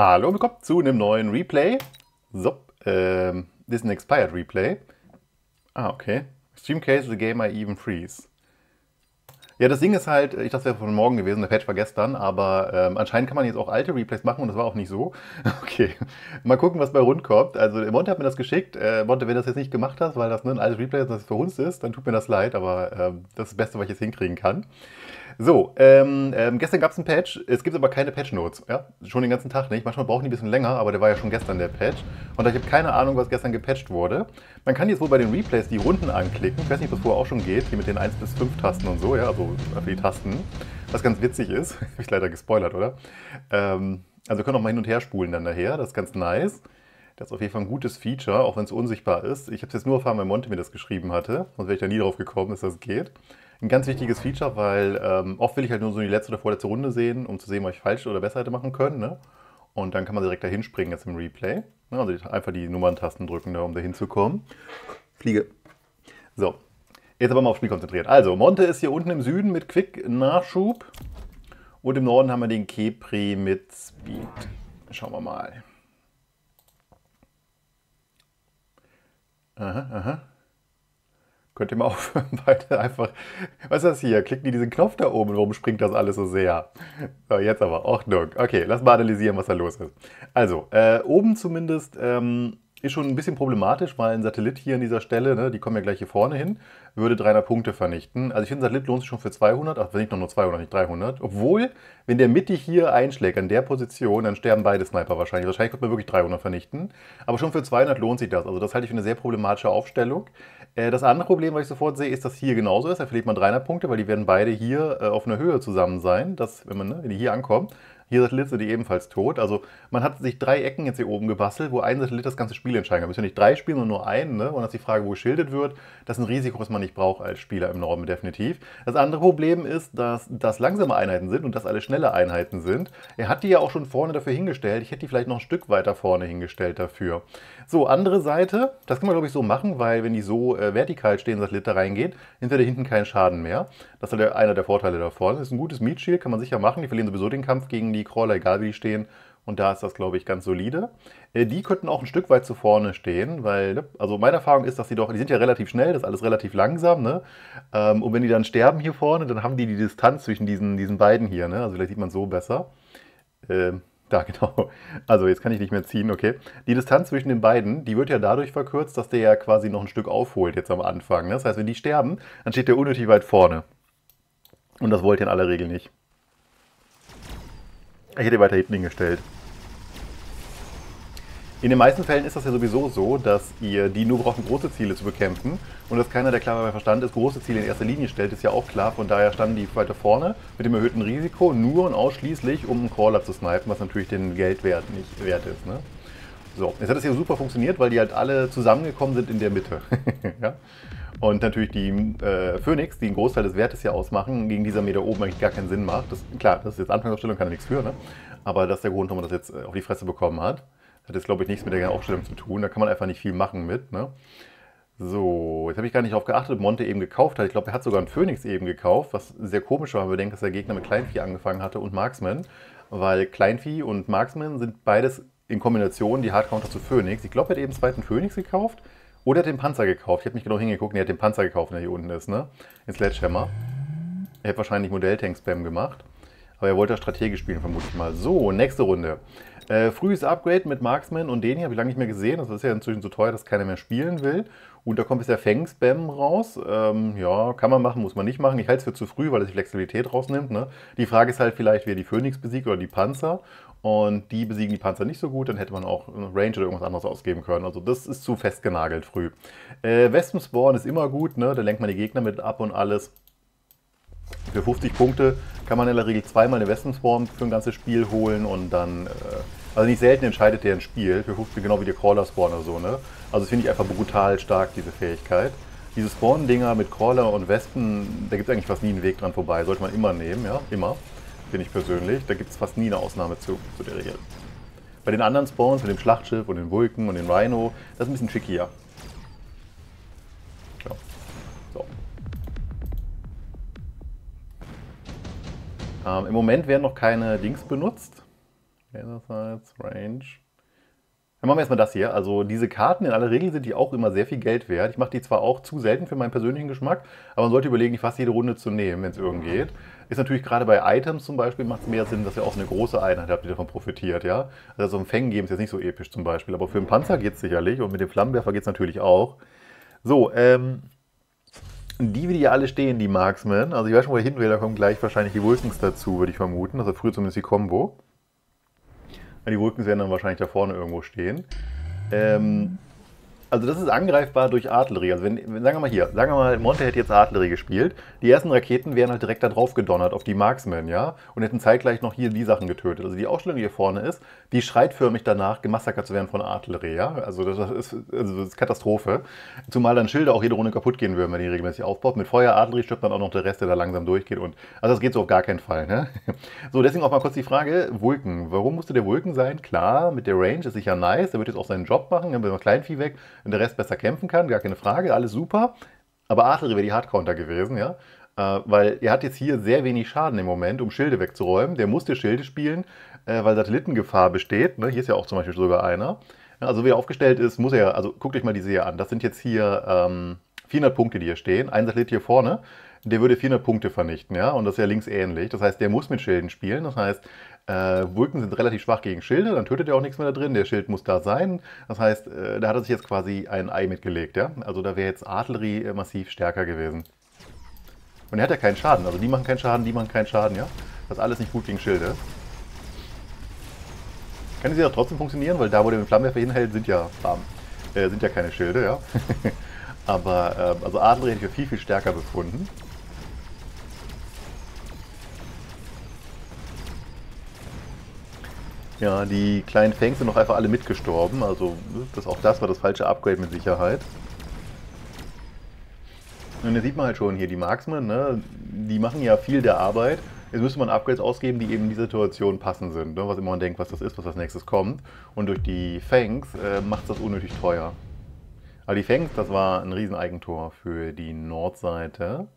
Hallo, willkommen zu einem neuen Replay. So, ähm, this is an expired Replay. Ah, okay. Stream case the game I even freeze. Ja, das Ding ist halt, ich dachte, es wäre von morgen gewesen, der Patch war gestern, aber ähm, anscheinend kann man jetzt auch alte Replays machen und das war auch nicht so. Okay, mal gucken, was bei rund kommt. Also Monte hat mir das geschickt. Äh, Monte, wenn du das jetzt nicht gemacht hast, weil das ne, ein altes Replay ist, das für uns ist, dann tut mir das leid, aber ähm, das ist das Beste, was ich jetzt hinkriegen kann. So, ähm, ähm, gestern gab es einen Patch, es gibt aber keine Patch-Notes, ja, schon den ganzen Tag nicht. Manchmal brauchen die ein bisschen länger, aber der war ja schon gestern der Patch. Und ich habe keine Ahnung, was gestern gepatcht wurde. Man kann jetzt wohl bei den Replays die Runden anklicken. Ich weiß nicht, das vorher auch schon geht, hier mit den 1 bis 5 Tasten und so, ja, also für die Tasten. Was ganz witzig ist, habe ich leider gespoilert, oder? Ähm, also wir können auch mal hin und her spulen dann nachher, das ist ganz nice. Das ist auf jeden Fall ein gutes Feature, auch wenn es unsichtbar ist. Ich habe es jetzt nur erfahren, weil Monte mir das geschrieben hatte, sonst wäre ich da nie drauf gekommen, dass das geht ein ganz wichtiges Feature, weil ähm, oft will ich halt nur so die letzte oder vorletzte Runde sehen, um zu sehen, was ich falsch oder besser hätte machen können. Ne? Und dann kann man direkt dahin springen jetzt im Replay. Ne? Also einfach die Nummerntasten drücken, ne, um da hinzukommen. Fliege. So, jetzt aber mal aufs Spiel konzentriert. Also, Monte ist hier unten im Süden mit Quick-Nachschub. Und im Norden haben wir den Kepri mit Speed. Schauen wir mal. Aha, aha. Könnt ihr mal aufhören, beide einfach. Was ist das hier? Klicken die diesen Knopf da oben, warum springt das alles so sehr? So, jetzt aber, Ordnung. Okay, lass mal analysieren, was da los ist. Also, äh, oben zumindest ähm, ist schon ein bisschen problematisch, weil ein Satellit hier an dieser Stelle, ne, die kommen ja gleich hier vorne hin, würde 300 Punkte vernichten. Also ich finde, ein Satellit lohnt sich schon für 200, ach, wenn nicht noch nur 200, nicht 300. Obwohl, wenn der mittig hier einschlägt, an der Position, dann sterben beide Sniper wahrscheinlich. Wahrscheinlich könnte man wirklich 300 vernichten. Aber schon für 200 lohnt sich das. Also das halte ich für eine sehr problematische Aufstellung. Äh, das andere Problem, was ich sofort sehe, ist, dass hier genauso ist. Da verliert man 300 Punkte, weil die werden beide hier äh, auf einer Höhe zusammen sein. Das, wenn, man, ne, wenn die hier ankommen, hier Satellit sind die ebenfalls tot. Also man hat sich drei Ecken jetzt hier oben gebastelt, wo ein Satellit das ganze Spiel entscheiden kann. Man muss ja nicht drei spielen, sondern nur einen. Ne? Und das ist die Frage, wo geschildert wird. Das ist ein Risiko, das man nicht braucht als Spieler im Norden definitiv. Das andere Problem ist, dass das langsame Einheiten sind und dass alle schnelle Einheiten sind. Er hat die ja auch schon vorne dafür hingestellt. Ich hätte die vielleicht noch ein Stück weiter vorne hingestellt dafür. So, andere Seite, das kann man glaube ich so machen, weil wenn die so äh, vertikal stehen, Satellit da reingeht, hinter hinten keinen Schaden mehr. Das ist halt einer der Vorteile davon. Das ist ein gutes Meat Shield, kann man sicher machen. Die verlieren sowieso den Kampf gegen die Crawler, egal wie die stehen. Und da ist das, glaube ich, ganz solide. Äh, die könnten auch ein Stück weit zu vorne stehen, weil, ne, also meine Erfahrung ist, dass die doch, die sind ja relativ schnell, das ist alles relativ langsam, ne? Ähm, und wenn die dann sterben hier vorne, dann haben die die Distanz zwischen diesen, diesen beiden hier, ne? Also vielleicht sieht man so besser. Ähm, da, genau. Also jetzt kann ich nicht mehr ziehen, okay. Die Distanz zwischen den beiden, die wird ja dadurch verkürzt, dass der ja quasi noch ein Stück aufholt jetzt am Anfang. Ne? Das heißt, wenn die sterben, dann steht der unnötig weit vorne. Und das wollt ihr in aller Regel nicht. Ich hätte weiter hinten hingestellt. In den meisten Fällen ist das ja sowieso so, dass ihr die nur braucht, um große Ziele zu bekämpfen. Und dass keiner, der klar bei Verstand ist, große Ziele in erster Linie stellt, ist ja auch klar. Von daher standen die weiter vorne mit dem erhöhten Risiko nur und ausschließlich, um einen Crawler zu snipen, was natürlich den Geldwert nicht wert ist. Ne? So, jetzt hat das hier super funktioniert, weil die halt alle zusammengekommen sind in der Mitte. ja? Und natürlich die äh, Phoenix, die einen Großteil des Wertes ja ausmachen, gegen dieser Meter oben eigentlich gar keinen Sinn macht. Das, klar, das ist jetzt Anfangsaufstellung, kann ja nichts für, ne? aber das ist der Grund, warum man das jetzt äh, auf die Fresse bekommen hat. Hat jetzt, glaube ich, nichts mit der Aufstellung zu tun. Da kann man einfach nicht viel machen mit. Ne? So, jetzt habe ich gar nicht darauf geachtet, ob Monte eben gekauft hat. Ich glaube, er hat sogar einen Phoenix eben gekauft, was sehr komisch war, wenn wir denken, dass der Gegner mit Kleinvieh angefangen hatte und Marksman. Weil Kleinvieh und Marksman sind beides in Kombination die Hardcounter zu Phoenix. Ich glaube, er hat eben einen zweiten Phoenix gekauft oder den Panzer gekauft. Ich habe nicht genau hingeguckt, er hat den Panzer gekauft, der hier unten ist, ne? Den Sledgehammer. Er hat wahrscheinlich Modelltank-Spam gemacht. Aber er wollte strategisch spielen, vermute ich mal. So, nächste Runde. Äh, frühes Upgrade mit Marksman und den hier habe ich lange nicht mehr gesehen. Das ist ja inzwischen so teuer, dass keiner mehr spielen will. Und da kommt jetzt der Fang-Spam raus. Ähm, ja, kann man machen, muss man nicht machen. Ich halte es für zu früh, weil es die Flexibilität rausnimmt. Ne? Die Frage ist halt vielleicht, wer die Phoenix besiegt oder die Panzer. Und die besiegen die Panzer nicht so gut, dann hätte man auch Range oder irgendwas anderes ausgeben können. Also das ist zu festgenagelt früh. Äh, Wespenspawn ist immer gut, ne? da lenkt man die Gegner mit ab und alles. Für 50 Punkte kann man in der Regel zweimal eine Westenspawn für ein ganzes Spiel holen und dann, äh, also nicht selten entscheidet der ein Spiel, für 50 genau wie der Crawler Spawn oder so, ne? Also das finde ich einfach brutal stark, diese Fähigkeit. Diese Spawn-Dinger mit Crawler und Wespen, da gibt es eigentlich fast nie einen Weg dran vorbei, sollte man immer nehmen, ja, immer, finde ich persönlich. Da gibt es fast nie eine Ausnahme zu, zu der Regel. Bei den anderen Spawns, mit dem Schlachtschiff und den Vulken und den Rhino, das ist ein bisschen trickier. Ähm, Im Moment werden noch keine Dings benutzt. Sights, Range. Dann machen wir erstmal das hier. Also diese Karten in aller Regel sind die auch immer sehr viel Geld wert. Ich mache die zwar auch zu selten für meinen persönlichen Geschmack, aber man sollte überlegen, die fast jede Runde zu nehmen, wenn es irgend geht. Ist natürlich gerade bei Items zum Beispiel macht es mehr Sinn, dass ihr auch eine große Einheit habt, die davon profitiert. Ja? Also so ein Fängen geben ist jetzt nicht so episch zum Beispiel, aber für einen Panzer geht es sicherlich und mit dem Flammenwerfer geht es natürlich auch. So, ähm, die, wie die alle stehen, die Marksmen, also ich weiß schon, wo ich hin will, da kommen gleich wahrscheinlich die Vulkans dazu, würde ich vermuten. Also früher zumindest die Combo. Die Vulkans werden dann wahrscheinlich da vorne irgendwo stehen. Ähm, also das ist angreifbar durch Artillerie. Also wenn, sagen wir mal hier, sagen wir mal, Monte hätte jetzt Artillerie gespielt. Die ersten Raketen wären halt direkt da drauf gedonnert auf die Marksmen, ja, und hätten zeitgleich noch hier die Sachen getötet. Also die Ausstellung, die hier vorne ist, die schreit förmlich danach, gemassakert zu werden von Artillerie, ja. Also das ist, also das ist Katastrophe. Zumal dann Schilder auch jede Runde kaputt gehen würden, wenn die regelmäßig aufbaut. Mit Feuerartillerie stirbt dann auch noch der Rest, der da langsam durchgeht. Und, also das geht so auf gar keinen Fall, ne? So, deswegen auch mal kurz die Frage, Vulken. Warum musste der Vulken sein? Klar, mit der Range ist sicher nice, der wird jetzt auch seinen Job machen, dann wird wir Kleinvieh weg und der Rest besser kämpfen kann, gar keine Frage, alles super. Aber Artillerie wäre die Hardcounter gewesen, ja. Äh, weil er hat jetzt hier sehr wenig Schaden im Moment, um Schilde wegzuräumen. Der musste Schilde spielen, äh, weil Satellitengefahr besteht. Ne? Hier ist ja auch zum Beispiel sogar einer. Ja, also wie er aufgestellt ist, muss er, also guckt euch mal diese hier an. Das sind jetzt hier ähm, 400 Punkte, die hier stehen. Ein Satellit hier vorne, der würde 400 Punkte vernichten, ja. Und das ist ja links ähnlich. Das heißt, der muss mit Schilden spielen. Das heißt, äh, Vulken sind relativ schwach gegen Schilde, dann tötet er auch nichts mehr da drin. Der Schild muss da sein. Das heißt, äh, da hat er sich jetzt quasi ein Ei mitgelegt. Ja? Also da wäre jetzt Artillerie äh, massiv stärker gewesen. Und er hat ja keinen Schaden. Also die machen keinen Schaden, die machen keinen Schaden. ja. Das ist alles nicht gut gegen Schilde. Kann sie ja trotzdem funktionieren, weil da, wo der mit Flammenwerfer hinhält, sind ja, äh, sind ja keine Schilde. ja. Aber äh, also Artillerie hätte ich für viel, viel stärker befunden. Ja, die kleinen Fangs sind noch einfach alle mitgestorben. Also das, auch das war das falsche Upgrade mit Sicherheit. Und hier sieht man halt schon hier die Marksmen, ne? die machen ja viel der Arbeit. Jetzt müsste man Upgrades ausgeben, die eben in die Situation passend sind. Ne? Was immer man denkt, was das ist, was als nächstes kommt. Und durch die Fangs äh, macht es das unnötig teuer. Aber die Fangs, das war ein Rieseneigentor für die Nordseite.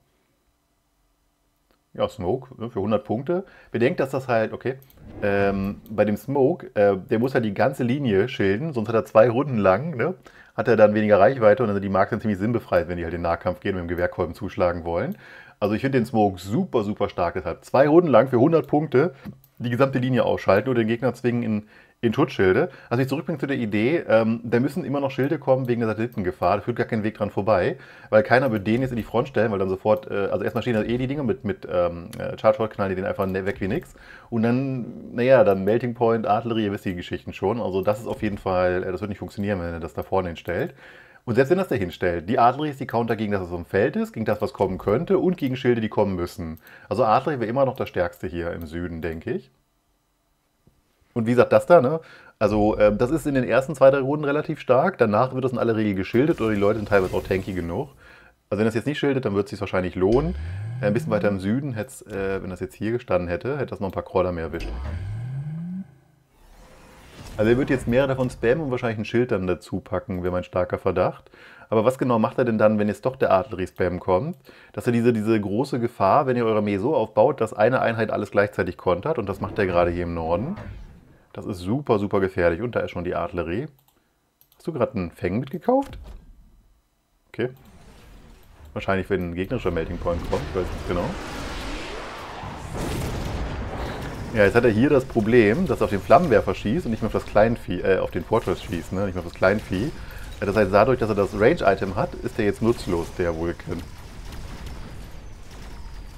Ja, Smoke ne, für 100 Punkte. Bedenkt, dass das halt, okay, ähm, bei dem Smoke, äh, der muss halt die ganze Linie schilden, sonst hat er zwei Runden lang, ne, hat er dann weniger Reichweite und dann sind die Marks dann ziemlich sinnbefreit, wenn die halt den Nahkampf gehen und mit dem Gewehrkolben zuschlagen wollen. Also ich finde den Smoke super, super stark. Deshalb zwei Runden lang für 100 Punkte die gesamte Linie ausschalten oder den Gegner zwingen, in in Schutzschilde. Also ich zurückbringe zu der Idee, ähm, da müssen immer noch Schilde kommen wegen der Satellitengefahr. Da führt gar kein Weg dran vorbei, weil keiner wird den jetzt in die Front stellen, weil dann sofort, äh, also erstmal stehen da eh die Dinger mit, mit ähm, äh, Charge knallen die den einfach ne, weg wie nix. Und dann, naja, dann Melting Point, Artillerie, ihr wisst die Geschichten schon. Also das ist auf jeden Fall, äh, das wird nicht funktionieren, wenn er das da vorne hinstellt. Und selbst wenn das da hinstellt, die Artillerie ist die Counter gegen das, was dem Feld ist, gegen das, was kommen könnte und gegen Schilde, die kommen müssen. Also Artillerie wäre immer noch das Stärkste hier im Süden, denke ich. Und wie gesagt, das da, ne? Also äh, das ist in den ersten zwei, drei Runden relativ stark. Danach wird das in aller Regel geschildert oder die Leute sind teilweise auch tanky genug. Also wenn das jetzt nicht schildet, dann wird es sich wahrscheinlich lohnen. Äh, ein bisschen weiter im Süden, äh, wenn das jetzt hier gestanden hätte, hätte das noch ein paar Crawler mehr erwischt. Also er wird jetzt mehrere davon spammen und wahrscheinlich ein Schild dann dazu packen, wäre mein starker Verdacht. Aber was genau macht er denn dann, wenn jetzt doch der Artillerie-Spam kommt? Dass er diese, diese große Gefahr, wenn ihr eure Armee so aufbaut, dass eine Einheit alles gleichzeitig kontert und das macht er gerade hier im Norden. Das ist super, super gefährlich. Und da ist schon die Artillerie. Hast du gerade einen Feng mitgekauft? Okay. Wahrscheinlich, wenn ein gegnerischer Melting Point kommt. Ich weiß nicht genau. Ja, jetzt hat er hier das Problem, dass er auf den Flammenwerfer schießt und nicht mehr auf das Kleinvieh, äh, auf den Fortress schießt, ne? nicht mehr auf das Kleinvieh. Das heißt, dadurch, dass er das Range-Item hat, ist er jetzt nutzlos, der Vulcan.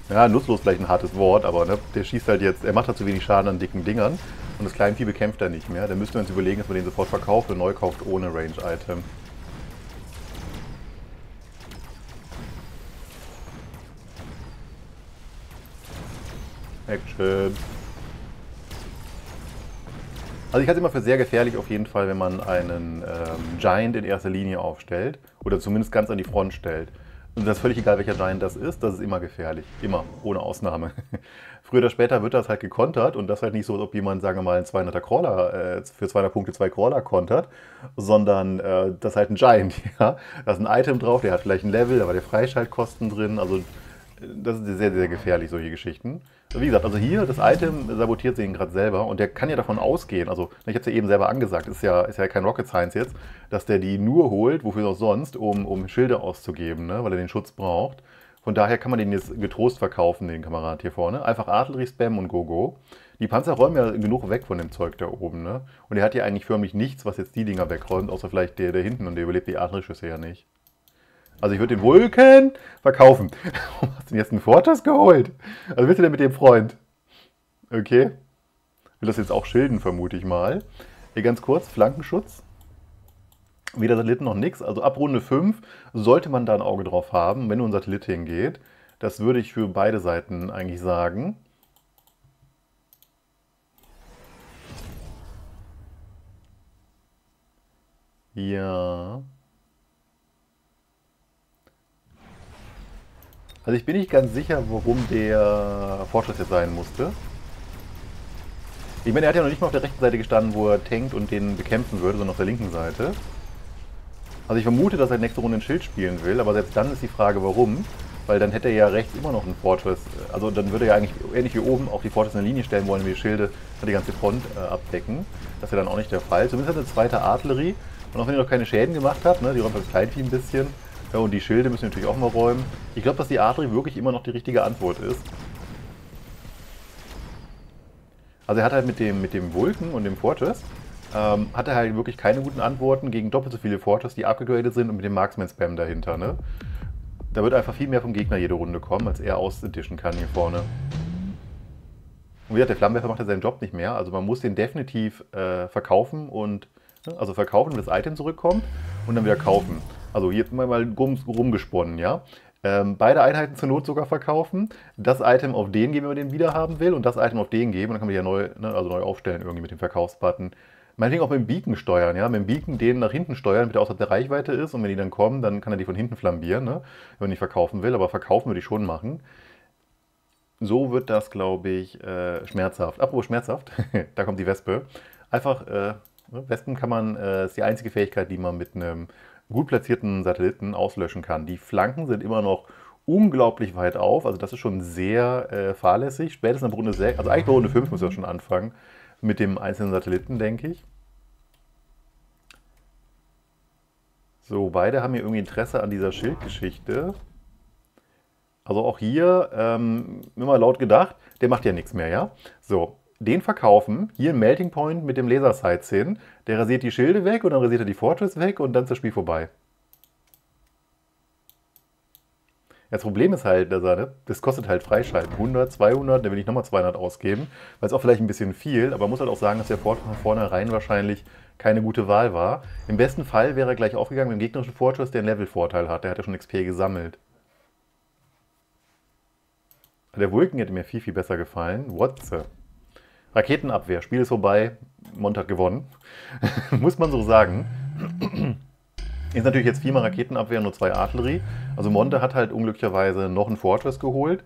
Ja, nutzlos vielleicht ein hartes Wort, aber ne, der schießt halt jetzt, er macht halt zu wenig Schaden an dicken Dingern und das Kleinvieh bekämpft er nicht mehr. Dann müssten wir uns überlegen, dass man den sofort verkauft und neu kauft ohne Range-Item. Action. Also ich halte es immer für sehr gefährlich auf jeden Fall, wenn man einen ähm, Giant in erster Linie aufstellt oder zumindest ganz an die Front stellt. Und das ist völlig egal, welcher Giant das ist, das ist immer gefährlich. Immer, ohne Ausnahme. Früher oder später wird das halt gekontert und das halt nicht so, als ob jemand, sagen wir mal, einen 200er Crawler, äh, für 200 Punkte zwei Crawler kontert, sondern äh, das ist halt ein Giant. Ja? Da ist ein Item drauf, der hat vielleicht ein Level, da war der Freischaltkosten drin. Also das ist sehr, sehr gefährlich, solche Geschichten. wie gesagt, also hier, das Item sabotiert sich gerade selber und der kann ja davon ausgehen, also ich habe es ja eben selber angesagt, ist ja, ist ja kein Rocket Science jetzt, dass der die nur holt, wofür auch sonst, um, um Schilde auszugeben, ne? weil er den Schutz braucht. Von daher kann man den jetzt getrost verkaufen, den Kamerad hier vorne. Einfach Artillerie spammen und go-go. Die Panzer räumen ja genug weg von dem Zeug da oben, ne? Und er hat ja eigentlich förmlich nichts, was jetzt die Dinger wegräumt, außer vielleicht der, der hinten und der überlebt die Artillerieschüsse ja nicht. Also ich würde den Vulkan verkaufen. Warum hast du denn jetzt einen Fortress geholt? Also willst du denn mit dem Freund? Okay. Will das jetzt auch schilden, vermute ich mal. Hier ganz kurz, Flankenschutz. Weder Satelliten noch nichts. Also ab Runde 5 sollte man da ein Auge drauf haben, wenn nur ein Satellit hingeht. Das würde ich für beide Seiten eigentlich sagen. Ja. Also ich bin nicht ganz sicher, warum der Fortschritt jetzt sein musste. Ich meine, er hat ja noch nicht mal auf der rechten Seite gestanden, wo er tankt und den bekämpfen würde, sondern auf der linken Seite. Also ich vermute, dass er nächste Runde ein Schild spielen will, aber selbst dann ist die Frage, warum. Weil dann hätte er ja rechts immer noch einen Fortress. Also dann würde er ja eigentlich ähnlich wie oben auch die Fortress in der Linie stellen wollen, wie die Schilde die ganze Front äh, abdecken. Das wäre dann auch nicht der Fall. Zumindest hat er eine zweite Artillerie. Und auch wenn er noch keine Schäden gemacht hat, ne, die räumt das Kleinvieh ein bisschen. Ja, und die Schilde müssen wir natürlich auch mal räumen. Ich glaube, dass die Artillerie wirklich immer noch die richtige Antwort ist. Also er hat halt mit dem, mit dem Vulken und dem Fortress ähm, hat er halt wirklich keine guten Antworten gegen doppelt so viele Fortress, die abgegradet sind und mit dem Marksman-Spam dahinter. Ne? Da wird einfach viel mehr vom Gegner jede Runde kommen, als er ausdischen kann hier vorne. Und wie gesagt, der Flammenwerfer macht ja seinen Job nicht mehr. Also man muss den definitiv äh, verkaufen und ne? also verkaufen, wenn das Item zurückkommt und dann wieder kaufen. Also jetzt mal, mal rum, rumgesponnen, ja. Ähm, beide Einheiten zur Not sogar verkaufen, das Item auf den geben, wenn man den wieder haben will und das Item auf den geben. Und dann kann man die ja neu, ne, also neu aufstellen irgendwie mit dem Verkaufsbutton. Meinetwegen auch mit dem Beacon steuern, ja, mit dem Beacon den nach hinten steuern, damit er außerhalb der Reichweite ist und wenn die dann kommen, dann kann er die von hinten flambieren, ne, wenn man die verkaufen will, aber verkaufen würde ich schon machen. So wird das, glaube ich, äh, schmerzhaft. Apropos schmerzhaft, da kommt die Wespe. Einfach, äh, ne, Wespen kann man, äh, ist die einzige Fähigkeit, die man mit einem gut platzierten Satelliten auslöschen kann. Die Flanken sind immer noch unglaublich weit auf, also das ist schon sehr äh, fahrlässig. Spätestens bei Runde 6, also eigentlich bei Runde 5 muss er schon anfangen mit dem einzelnen Satelliten, denke ich. So, beide haben hier irgendwie Interesse an dieser Schildgeschichte. Also auch hier, ähm, immer laut gedacht, der macht ja nichts mehr, ja? So, den verkaufen, hier ein Melting Point mit dem Lasersights hin, der rasiert die Schilde weg und dann rasiert er die Fortress weg und dann ist das Spiel vorbei. Das Problem ist halt, ne, das kostet halt Freischalten. 100, 200, dann will ich nochmal 200 ausgeben, weil es auch vielleicht ein bisschen viel, aber man muss halt auch sagen, dass der Fortress von vornherein wahrscheinlich keine gute Wahl war. Im besten Fall wäre er gleich aufgegangen mit dem gegnerischen Fortress, der einen Levelvorteil hat. Der hat ja schon XP gesammelt. Der Vulcan hätte mir viel, viel besser gefallen. What the? Raketenabwehr, Spiel ist vorbei, Mont hat gewonnen. muss man so sagen. Ist natürlich jetzt viermal Raketenabwehr, nur zwei Artillerie. Also Monte hat halt unglücklicherweise noch einen Fortress geholt.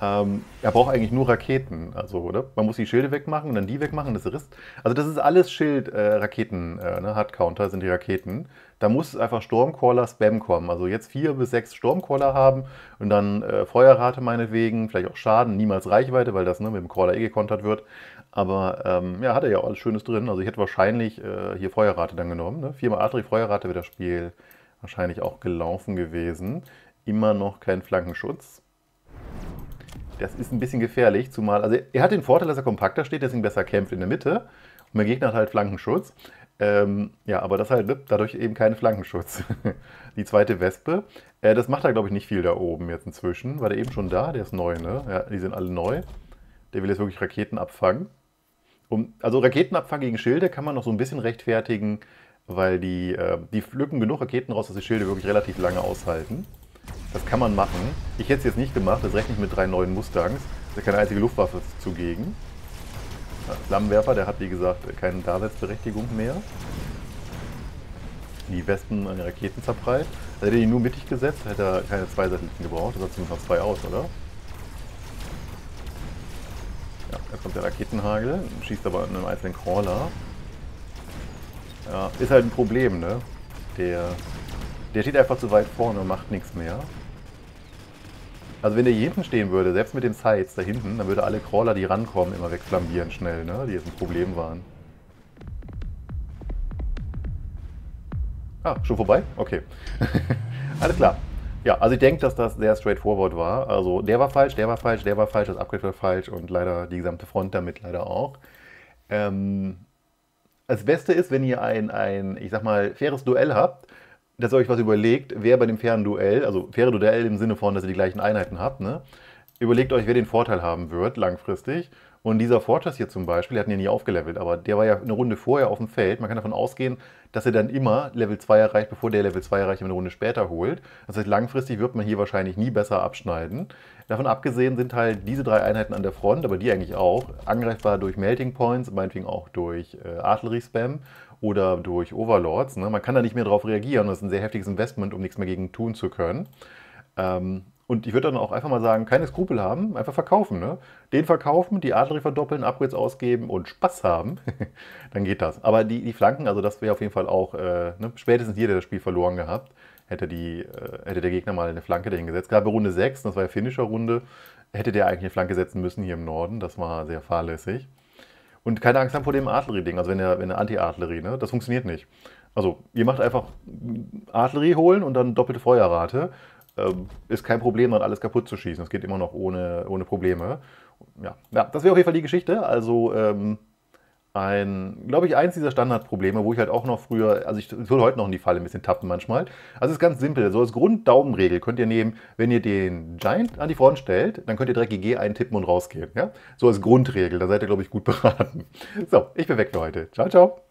Ähm, er braucht eigentlich nur Raketen. Also, oder? Man muss die Schilde wegmachen und dann die wegmachen, das Riss. Also das ist alles Schild, äh, äh, ne? Hardcounter sind die Raketen. Da muss einfach Stormcaller Spam kommen. Also jetzt vier bis sechs Stormcaller haben und dann äh, Feuerrate meinetwegen, vielleicht auch Schaden, niemals Reichweite, weil das ne, mit dem Caller eh gekontert wird. Aber ähm, ja, hat er ja auch alles Schönes drin. Also ich hätte wahrscheinlich äh, hier Feuerrate dann genommen. Ne? Viermal Artillerie, Feuerrate wäre das Spiel wahrscheinlich auch gelaufen gewesen. Immer noch kein Flankenschutz. Das ist ein bisschen gefährlich, zumal, also er hat den Vorteil, dass er kompakter steht, deswegen besser kämpft in der Mitte. Und mein Gegner hat halt Flankenschutz. Ähm, ja, aber das halt dadurch eben kein Flankenschutz. die zweite Wespe, äh, das macht er, glaube ich, nicht viel da oben jetzt inzwischen. War der eben schon da? Der ist neu, ne? Ja, die sind alle neu. Der will jetzt wirklich Raketen abfangen. Um, also Raketenabfang gegen Schilde kann man noch so ein bisschen rechtfertigen, weil die, äh, die pflücken genug Raketen raus, dass die Schilde wirklich relativ lange aushalten. Das kann man machen. Ich hätte es jetzt nicht gemacht, das rechne ich mit drei neuen Mustangs. Da ist keine einzige Luftwaffe zugegen. Flammenwerfer, der hat wie gesagt keine Daseinsberechtigung mehr. Die Westen an den Raketen. Also hätte er die nur mittig gesetzt, hätte er keine zwei Satelliten gebraucht. Das hat zumindest noch zwei aus, oder? Ja, da kommt der Raketenhagel, schießt aber in einem einzelnen Crawler. Ja, ist halt ein Problem, ne? Der, der steht einfach zu weit vorne und macht nichts mehr. Also wenn der hier hinten stehen würde, selbst mit den Sides da hinten, dann würde alle Crawler, die rankommen, immer wegflambieren schnell, ne? die jetzt ein Problem waren. Ah, schon vorbei? Okay. Alles klar. Ja, also ich denke, dass das sehr straightforward war. Also der war falsch, der war falsch, der war falsch, das Upgrade war falsch und leider die gesamte Front damit leider auch. Ähm, das Beste ist, wenn ihr ein, ein, ich sag mal, faires Duell habt, dass ihr euch was überlegt, wer bei dem fairen Duell, also faire Duell im Sinne von, dass ihr die gleichen Einheiten habt, ne? Überlegt euch, wer den Vorteil haben wird langfristig und dieser Fortress hier zum Beispiel, der hat ihn ja nie aufgelevelt, aber der war ja eine Runde vorher auf dem Feld. Man kann davon ausgehen, dass er dann immer Level 2 erreicht, bevor der Level 2 erreicht, eine Runde später holt. Das heißt, langfristig wird man hier wahrscheinlich nie besser abschneiden. Davon abgesehen sind halt diese drei Einheiten an der Front, aber die eigentlich auch, angreifbar durch Melting Points, meinetwegen auch durch äh, Artillery-Spam oder durch Overlords. Ne? Man kann da nicht mehr drauf reagieren. Das ist ein sehr heftiges Investment, um nichts mehr gegen tun zu können. Ähm, und ich würde dann auch einfach mal sagen, keine Skrupel haben, einfach verkaufen. Ne? Den verkaufen, die Adler verdoppeln, Upgrades ausgeben und Spaß haben, dann geht das. Aber die, die Flanken, also das wäre auf jeden Fall auch, äh, ne? spätestens jeder das Spiel verloren gehabt, hätte, die, äh, hätte der Gegner mal eine Flanke dahin gesetzt. Gerade bei Runde 6, das war ja Finisher-Runde, hätte der eigentlich eine Flanke setzen müssen hier im Norden. Das war sehr fahrlässig. Und keine Angst haben vor dem Artillerie-Ding, also wenn der, wenn der Anti-Artillerie, ne? das funktioniert nicht. Also ihr macht einfach Artillerie holen und dann doppelte Feuerrate ist kein Problem, dann alles kaputt zu schießen. Das geht immer noch ohne, ohne Probleme. Ja, ja das wäre auf jeden Fall die Geschichte. Also ähm, ein, glaube ich, eins dieser Standardprobleme, wo ich halt auch noch früher, also ich würde heute noch in die Falle ein bisschen tappen manchmal. Also es ist ganz simpel. So als Grunddaumenregel könnt ihr nehmen, wenn ihr den Giant an die Front stellt, dann könnt ihr direkt GG eintippen und rausgehen. Ja? So als Grundregel, da seid ihr, glaube ich, gut beraten. So, ich bin weg für heute. Ciao, ciao.